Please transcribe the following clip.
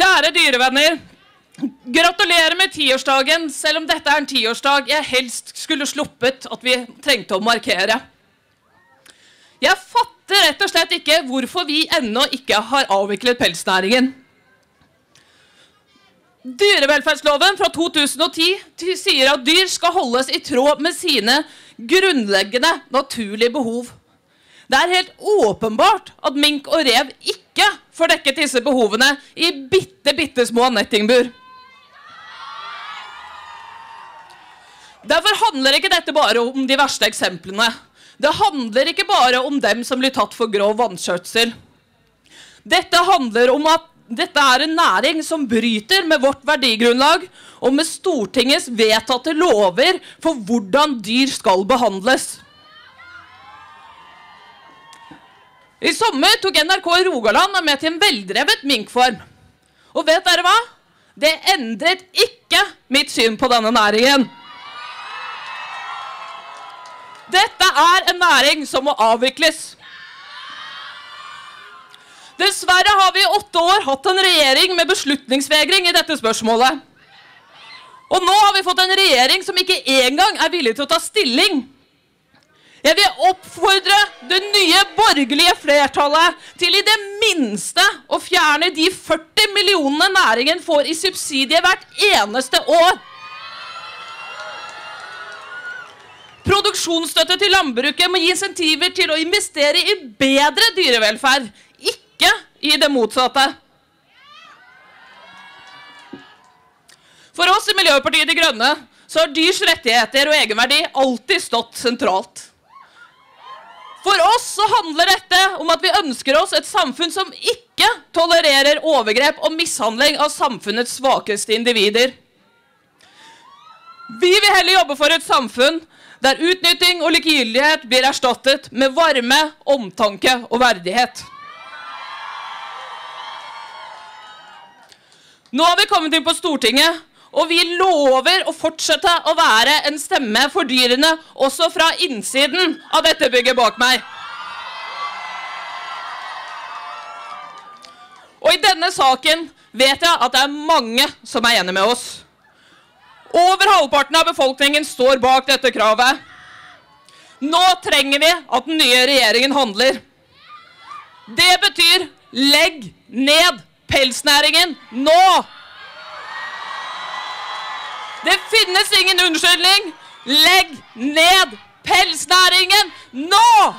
Kjære dyrevenner. Gratulerer med tiårsdagen, selv om dette er en tiårsdag jeg helst skulle sluppet at vi trengte å markere. Jeg fatter rett og slett ikke hvorfor vi ennå ikke har avviklet pelsnæringen. Dyrevelferdsloven fra 2010 sier at dyr skal holdes i tråd med sine grunnleggende naturlige behov. Det er helt åpenbart at mink og rev ikke får dekket disse behovene i bitte, bitte små nettingbur. Derfor handler ikke dette bare om de verste eksemplene. Det handler ikke bare om dem som blir tatt for grov vanskjøtsel. Dette handler om at dette er en næring som bryter med vårt verdigrunnlag og med Stortingets vedtatte lover for hvordan dyr skal behandles. I sommer tok NRK Rogaland meg med til en veldrevet minkform. Og vet dere hva? Det endret ikke mitt syn på denne næringen. Dette er en næring som må avvikles. Dessverre har vi i åtte år hatt en regjering med beslutningsvegring i dette spørsmålet. Og nå har vi fått en regjering som ikke engang er villig til å ta stilling. Jeg vil oppfordre det nye borgerlige flertallet til i det minste å fjerne de 40 millionene næringen får i subsidier hvert eneste år. Produksjonsstøtte til landbruket må gi insentiver til å investere i bedre dyrevelferd, ikke i det motsatte. For oss i Miljøpartiet De Grønne så har dyrs rettigheter og egenverdi alltid stått sentralt. For oss så handler dette om at vi ønsker oss et samfunn som ikke tolererer overgrep og mishandling av samfunnets svakeste individer. Vi vil heller jobbe for et samfunn der utnytting og likegyldighet blir erstattet med varme, omtanke og verdighet. Nå har vi kommet inn på Stortinget, og vi lover å fortsette å være en stemme for dyrene også fra innsiden av dette bygget bak meg. Og i denne saken vet jeg at det er mange som er enige med oss. Over halvparten av befolkningen står bak dette kravet. Nå trenger vi at den nye regjeringen handler. Det betyr legg ned pelsnæringen nå! Det finnes ingen unnskyldning. Legg ned pelsnæringen nå!